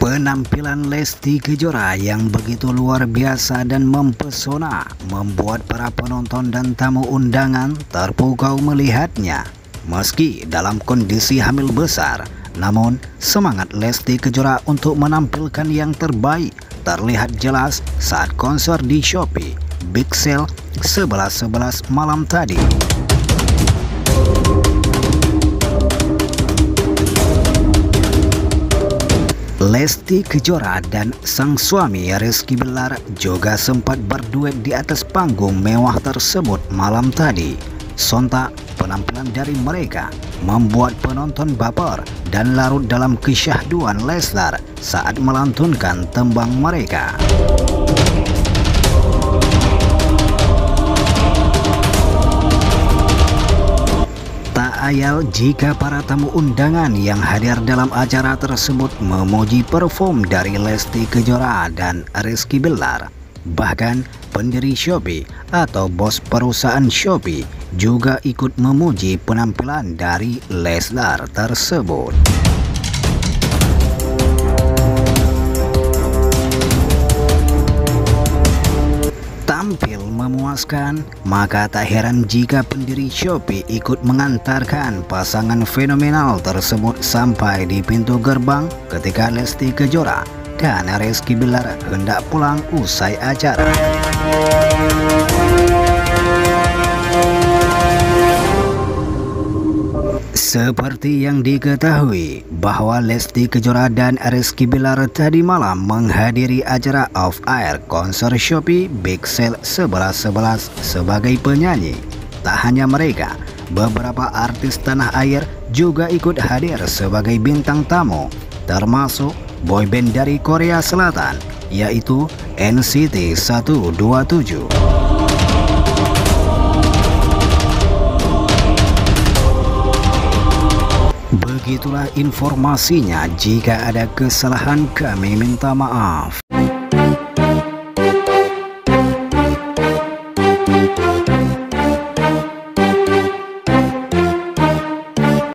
Penampilan Lesti Kejora yang begitu luar biasa dan mempesona membuat para penonton dan tamu undangan terpukau melihatnya. Meski dalam kondisi hamil besar, namun semangat Lesti Kejora untuk menampilkan yang terbaik terlihat jelas saat konser di Shopee Big Sale 11.11 malam tadi. Lesti Kejora dan sang suami Rizky Bilar juga sempat berduet di atas panggung mewah tersebut malam tadi. Sontak penampilan dari mereka membuat penonton baper dan larut dalam kesyahduan Leslar saat melantunkan tembang mereka. Jika para tamu undangan yang hadir dalam acara tersebut memuji perform dari Lesti Kejora dan Rizky Bilar. Bahkan pendiri Shopee atau bos perusahaan Shopee juga ikut memuji penampilan dari Leslar tersebut. Memuaskan, maka tak heran jika pendiri Shopee ikut mengantarkan pasangan fenomenal tersebut sampai di pintu gerbang ketika Lesti Kejora dan Rizky Bilar hendak pulang usai acara. Seperti yang diketahui bahwa Lesti Kejora dan Rizky Bilar tadi malam menghadiri acara off air konser Shopee Big Sale 11.11 sebagai penyanyi. Tak hanya mereka, beberapa artis tanah air juga ikut hadir sebagai bintang tamu, termasuk boyband dari Korea Selatan, yaitu NCT 127. Begitulah informasinya. Jika ada kesalahan, kami minta maaf.